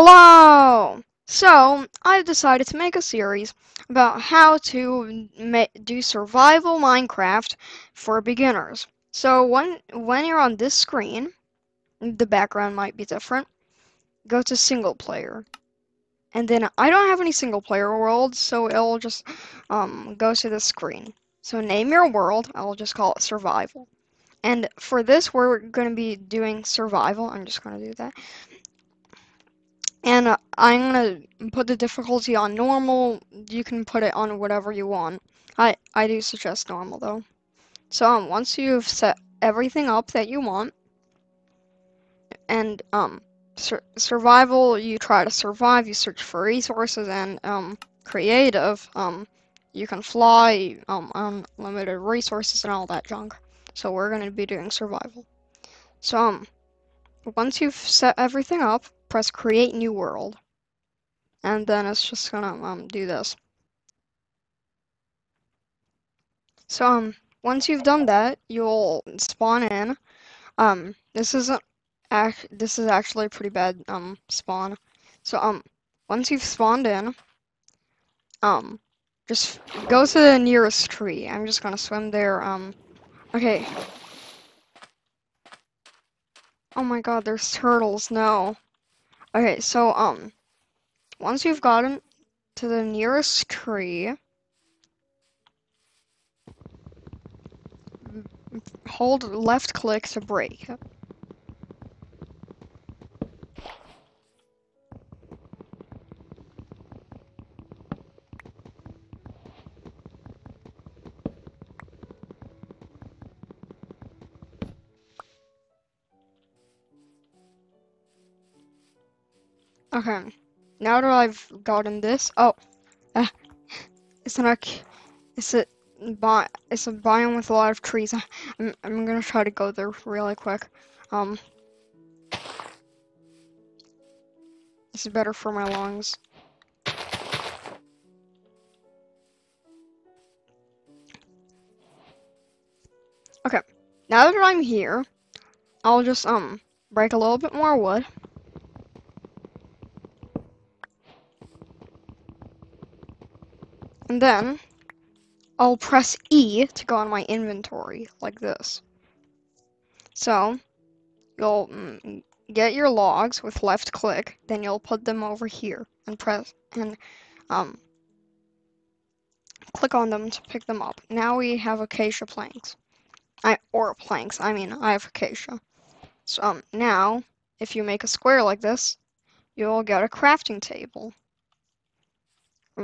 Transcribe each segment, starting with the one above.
Hello! So, I've decided to make a series about how to do survival Minecraft for beginners. So, when, when you're on this screen, the background might be different, go to single player. And then I don't have any single player worlds, so it'll just um, go to the screen. So name your world, I'll just call it survival. And for this, we're going to be doing survival. I'm just going to do that. And uh, I'm going to put the difficulty on normal. You can put it on whatever you want. I, I do suggest normal, though. So um, once you've set everything up that you want, and um, sur survival, you try to survive, you search for resources, and um, creative, um, you can fly, um, unlimited resources, and all that junk. So we're going to be doing survival. So um, once you've set everything up, press create new world. And then it's just gonna um, do this. So um, once you've done that, you'll spawn in. Um, this isn't act this is actually a pretty bad um spawn. So um, once you've spawned in, um, just go to the nearest tree. I'm just gonna swim there. Um, okay. Oh my god, there's turtles. No. Okay, so, um, once you've gotten to the nearest tree, hold left click to break. Okay. Now that I've gotten this, oh, uh, it's an it's a bi it's a biome with a lot of trees. I'm I'm gonna try to go there really quick. Um, this is better for my lungs. Okay, now that I'm here, I'll just um break a little bit more wood. And then I'll press E to go on my inventory like this. So you'll mm, get your logs with left click, then you'll put them over here and press and um click on them to pick them up. Now we have acacia planks. I or planks, I mean I have acacia. So um now if you make a square like this, you'll get a crafting table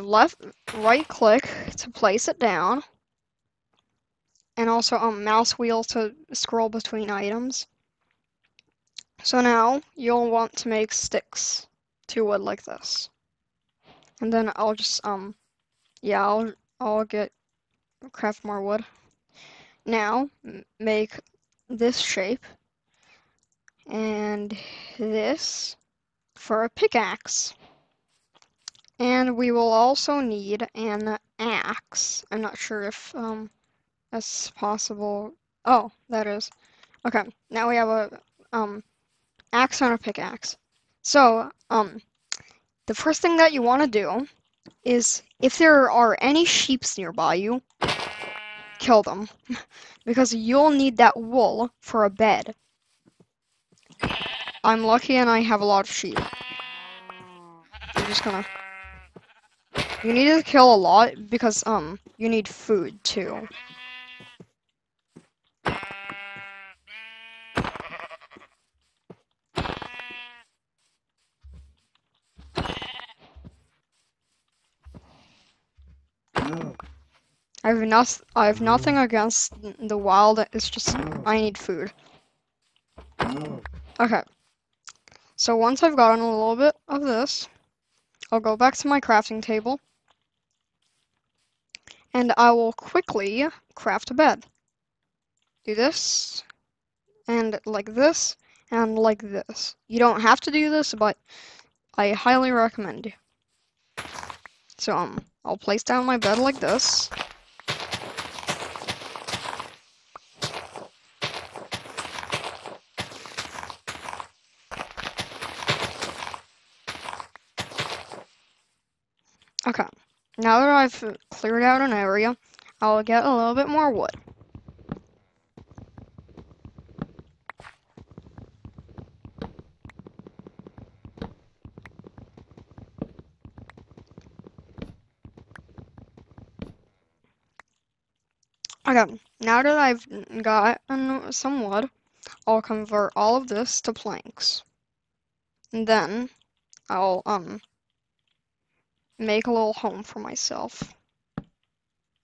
left right click to place it down and also a mouse wheel to scroll between items. So now you'll want to make sticks to wood like this. And then I'll just um yeah, I'll I'll get craft more wood. Now make this shape and this for a pickaxe. And we will also need an axe. I'm not sure if um, that's possible. Oh, that is. Okay, now we have a um, axe and a pickaxe. So, um, the first thing that you want to do is if there are any sheeps nearby you, kill them. because you'll need that wool for a bed. I'm lucky and I have a lot of sheep. I'm just gonna you need to kill a lot because um you need food too. I have I have nothing against the wild. It's just I need food. Okay. So once I've gotten a little bit of this, I'll go back to my crafting table and I will quickly craft a bed. Do this, and like this, and like this. You don't have to do this, but I highly recommend. You. So um, I'll place down my bed like this. Okay, now that I've cleared out an area, I'll get a little bit more wood. Okay, now that I've gotten some wood, I'll convert all of this to planks. And then I'll um make a little home for myself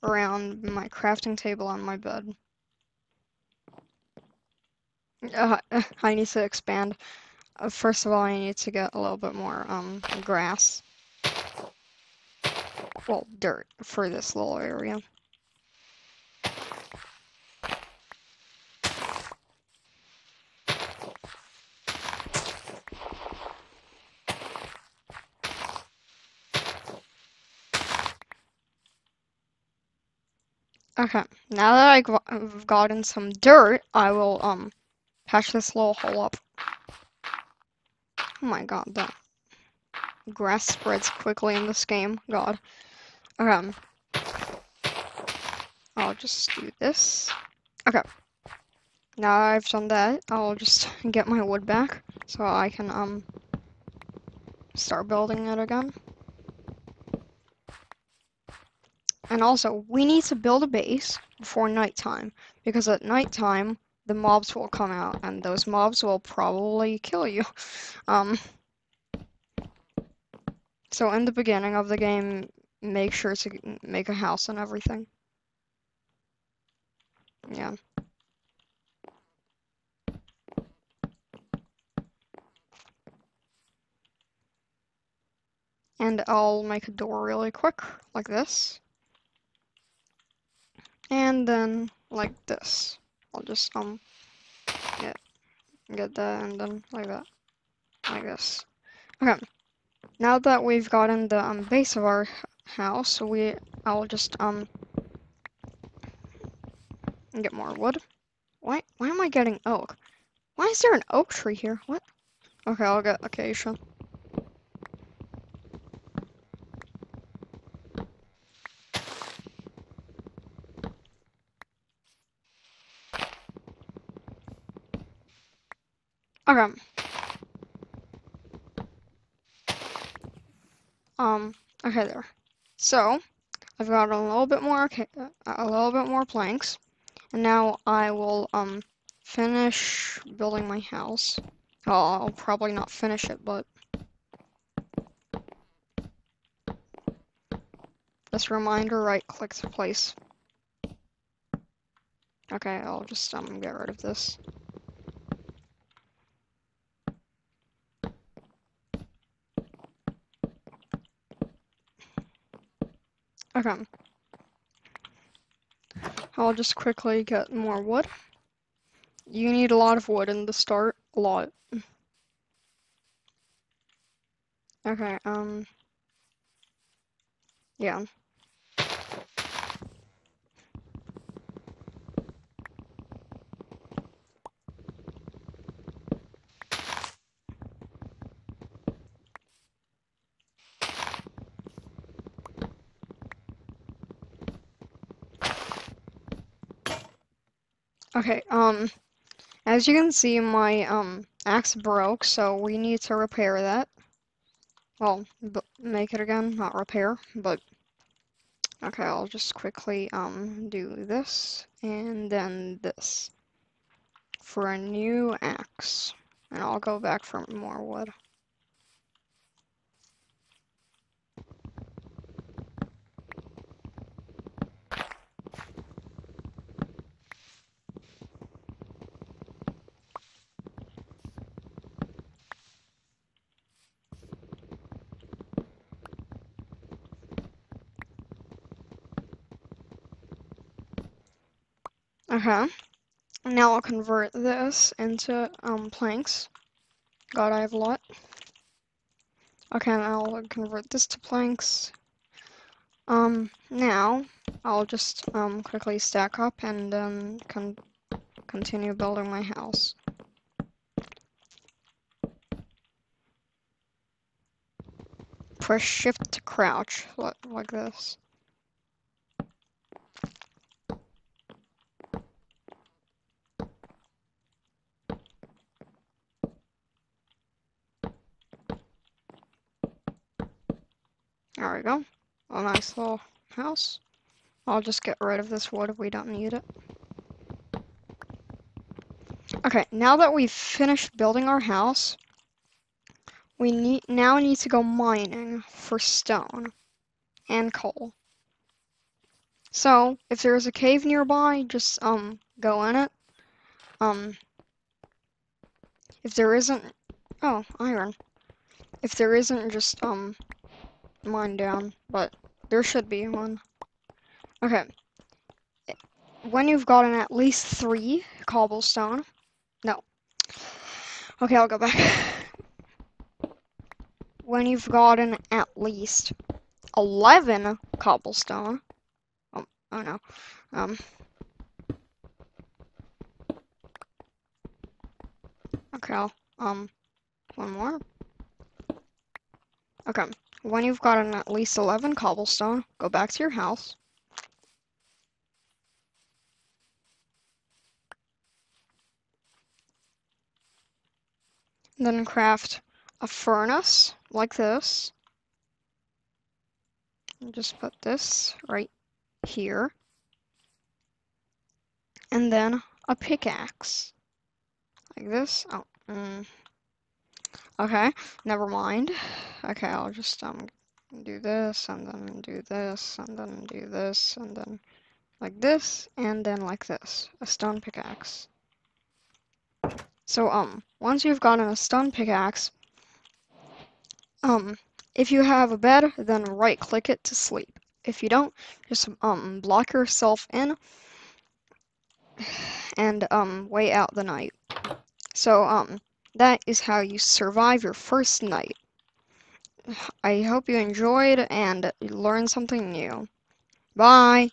around my crafting table on my bed. Uh, I need to expand. Uh, first of all, I need to get a little bit more um grass. Well, dirt for this little area. Okay, now that I've gotten some dirt, I will um patch this little hole up. Oh my god, the grass spreads quickly in this game. God. Okay. I'll just do this. Okay. Now I've done that, I'll just get my wood back so I can um start building it again. And also, we need to build a base before nighttime, because at nighttime, the mobs will come out, and those mobs will probably kill you. Um, so in the beginning of the game, make sure to make a house and everything. Yeah. And I'll make a door really quick, like this. And then like this. I'll just um get get that and then like that. Like this. Okay. Now that we've gotten the um, base of our house, we I'll just um get more wood. Why why am I getting oak? Why is there an oak tree here? What? Okay, I'll get acacia. Okay. Um, okay there. So, I've got a little bit more, okay, a little bit more planks, and now I will, um, finish building my house. I'll probably not finish it, but This reminder, right click to place. Okay, I'll just, um, get rid of this. Okay. I'll just quickly get more wood. You need a lot of wood in the start. A lot. Okay, um... Yeah. Okay, um, as you can see, my, um, axe broke, so we need to repair that. Well, make it again, not repair, but... Okay, I'll just quickly, um, do this, and then this. For a new axe. And I'll go back for more wood. Okay. Now I'll convert this into um, planks. God, I have a lot. Okay, I'll convert this to planks. Um, now I'll just um, quickly stack up and then con continue building my house. press shift to crouch, like this. There we go. A nice little house. I'll just get rid of this wood. If we don't need it. Okay, now that we've finished building our house, we need now need to go mining for stone and coal. So, if there's a cave nearby, just um go in it. Um if there isn't oh, iron. If there isn't just um mine down, but there should be one. Okay. When you've gotten at least three cobblestone, no. Okay, I'll go back. When you've gotten at least 11 cobblestone, oh, oh no, um, okay, I'll, um, one more. Okay. When you've gotten at least 11 cobblestone, go back to your house. Then craft a furnace like this. And just put this right here. And then a pickaxe. Like this. Oh, mm. Okay, never mind. Okay, I'll just um do this and then do this and then do this and then like this and then like this. A stone pickaxe. So um once you've gotten a stone pickaxe, um if you have a bed, then right click it to sleep. If you don't, just um block yourself in and um wait out the night. So um that is how you survive your first night. I hope you enjoyed and learned something new. Bye!